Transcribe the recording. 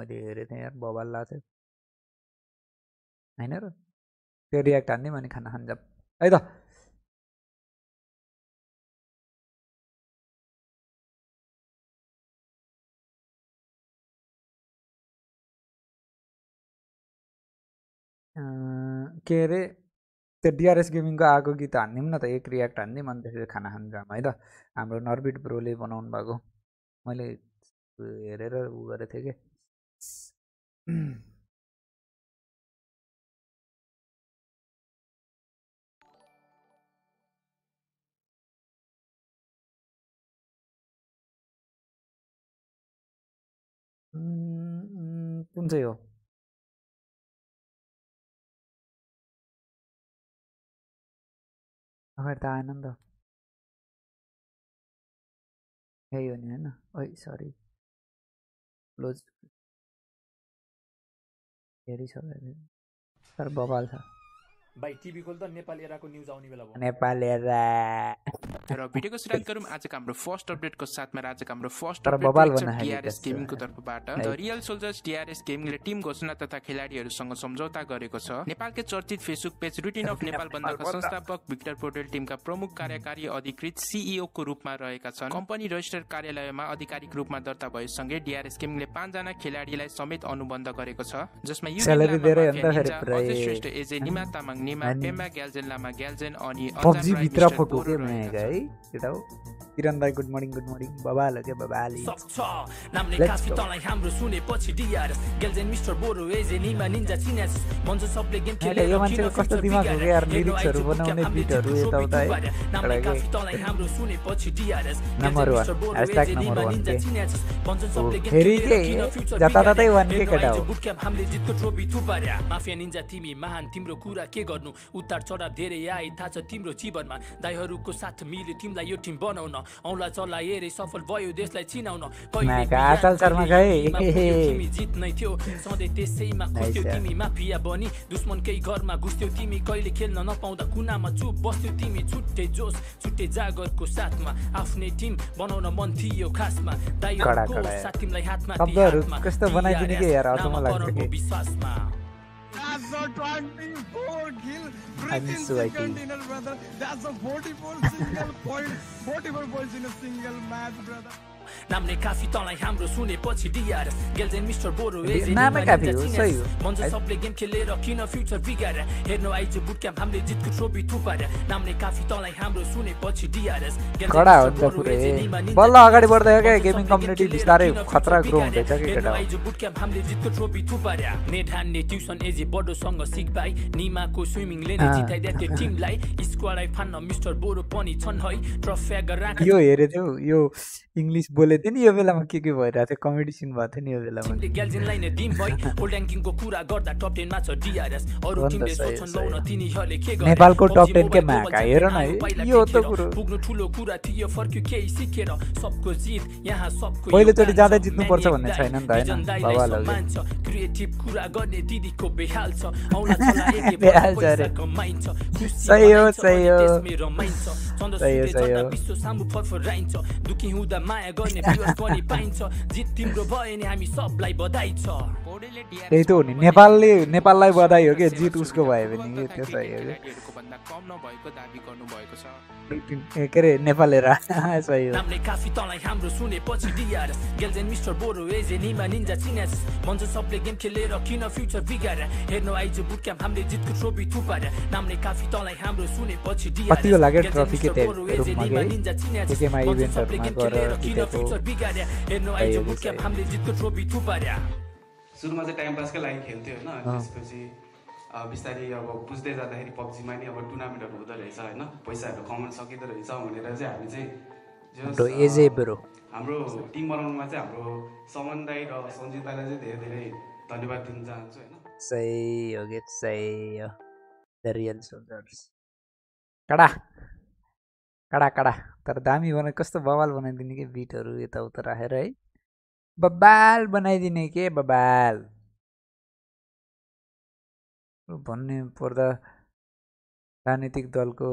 मैले हेरेको थिएँ यार बबाल लाग्थ्यो होइन र त्यो रियाक्ट हान्ने भने खाना खान्छ है त के अरे त्यो डिआरएस गेमिङको आएको गीत हानिदिउँ न त एक रियाक्ट हानिदिउँ अनि त्यसपछि खाना खानु जाऊँ है त हाम्रो नर्बिट ब्रोले बनाउनु भएको मैले हेरेर उ गरेको थिएँ कि कुन चाहिँ हो अगाडि त आएन नि त यही हो नि होइन ओइ सरी क्लोज हेरी छ तर बबाल छ भाइ टिभी खोल त नेपाल एराको न्युज आउने बेला भयो। नेपाल एरा। र भिडियोको सुरुवात गरौँ आजको हाम्रो फर्स्ट अपडेटको साथमा आजको हाम्रो फर्स्ट अपडेट डिआरएस। गेमिङको तर्फबाट। द रियल सोल्जर्स डिआरएस गेमिङले टिम घोषणा तथा खेलाडीहरूसँग सम्झौता गरेको छ। नेपालकै चर्चित Facebook page routine of Nepal बन्दाका संस्थापक भिक्टर पोटेल टिमका प्रमुख कार्यकारी अधिकृत सिइओ को रूपमा रहेका छन्। कम्पनी रजिस्टर कार्यालयमा आधिकारिक रूपमा दर्ता भएसँगै डिआरएस गेमिङले पाँचजना खेलाडीलाई समेत अनुबन्ध गरेको छ जसमा श्रेष्ठ एजे निमा तामाङ अनि- पेम्बा ग्याल्जेन लामा ग्याल्जेन अनि पब्जी भित्र फोटो के बनाएका है केटा हो किरण दाई गुड मर्निङ गुड मर्निङ बबाल हो क्या? बबाली नामले काफी. तँलाई हाम्रो सुनेपछि डिआरएस गेल्जेन मिस्टर बोरो एजे निमा निन्जा चिन्यास भन्छ सबले गेम होइन, यो मान्छेको कस्तो दिमाग हो यार, lyricsहरू बनाउने beatहरू यताउता है। नामले काफी तँलाई हाम्रो सुनेपछि DRS Number one, hashtag number one के। भन्छ सबले गेम के, किन future जताततै बिगार्या? one के हेर्नु केटा हो। bootcamp हामीले जितको ट्रोफी थुपार्या माफिया निन्जा तिमी महान तिम्रो कुरा के गर्नु? उतार चढाव धेरै आए थाहा छ तिम्रो जीवनमा दाइहरूको साथ मिल्यो तिमीलाई यो टिम बनाउन। औला चला हेरे सफल भयो देशलाई चिनाउन तिमी जित्नै थियो सधैँ त्यसैमा Nice, तिमी माफिया बनी दुश्मनकै घरमा घुस्थ्यौ तिमी कहिले खेल्न नपाउँदा कुनामा चुप बस्थ्यौ तिमी छुट्टै जोस छुट्टै जागरको साथमा आफ्नै टिम बनाउन मन थियो खासमा दाइहरूको कडा यार। साथ तिमीलाई हातमा। विश्वासमा That's a 24 kill. I Breathe miss in second dinner, brother. That's a 44 single point. 44 points in a single match, brother. नामले काफी तँलाई हाम्रो सुनेपछि डिआरएस गेल्जेन मिस्टर बोरो नामै काफी हो। सही हो। भन्छ है। सबले गेम खेलेर किन फ्युचर बिगारे? हेर्नु आइज बुट क्याम्प हामीले जितको ट्रोफी थुपारे। नामले काफी तँलाई हाम्रो सुनेपछि डिआरएस गेल्जेन कडा हो त बोरो पुरै। बल्ल अगाडि बढ्दै भन्छ गेमिङ कम्युनिटी बिस्तारै खतरा ग्रो हुँदैछ? कि केटा हो आइज बुट क्याम्प हामीले जितको ट्रोफी थुपार्या नेट हान्ने ट्युसन एजे बडोसँग सिक भाइ निमाको स्विमिङले नै अँ। जिताइदिया त्यो टिमलाई। स्क्वाडलाई फान्न मिस्टर बोरो पनि छन् है। ट्रफिया राख। यो हेरेको थियो यो इङ्ग्लिस बोलेको थियो नि यो बेलामा के के भइरहेको थियो कमेडी सिन भएको थियो नि यो बेलामा नेपालको टप 10 के मोबाइल माका, ग्लोबल हेर न यो त कुरो। पुग्नु ठुलो कुरा थियो फर्क्यो केही सिकेर सबको जित यहाँ सबको पहिलोचोटि जाँदै। जित्नुपर्छ भन्ने छैन नि त, होइन? खुसी सही हो, सही हो। गर्ने viewers पनि पाइन्छ जित तिम्रो भयो नि हामी सबलाई बधाई छ त्यही त हो नि नेपालले कि नेपाललाई बधाई हो कि जित उसको भयो भने कि हो कि के अरे नेपालेर सही हो काफी तँलाई हाम्रो सुनेपछि डिआरएस गेल्जेन मिस्टर बोरो एजे निमा निन्जा चिन्यास भन्छ सबले गेम खेलेर किन फ्युचर हेर्नु आइज बुट क्याम्प हामीले जितको ट्रोफी नामले काफी तँलाई हाम्रो सुनेपछि कतिको लाग्यो गेल्जेन ट्रफी के त्यहाँ रूममा के? के केमा इभेन्टहरूमा गएर फ्युचर बिगारे हेर्नु आइज बुट हो। हामीले जितको ट्रोफी थुपारे सुरुमा चाहिँ टाइम पासकै लागि खेल्थ्यो होइन। त्यसपछि बिस्तारै अब बुझ्दै जाँदाखेरि पब्जीमा नि अब टुर्नामेन्टहरू हुँदो रहेछ होइन पैसाहरू कमाउन सकिँदो रहेछ भनेर चाहिँ हामी चाहिँ हाम्रो अँ, एजे ब्रो। हाम्रो टिम बनाउनुमा चाहिँ हाम्रो समन दाई र सञ्जित दाईलाई चाहिँ धेरै धेरै धन्यवाद दिन चाहन्छु होइन? सही हो कि? सही हो। द रियल सोल्जर्स कडा कडा कडा तर दामी बनाइ कस्तो बवाल बनाइदिने कि बिटहरू यताउता राखेर है बबाल बनाइदिने के बबाल भन्ने पर्दा राजनीतिक दलको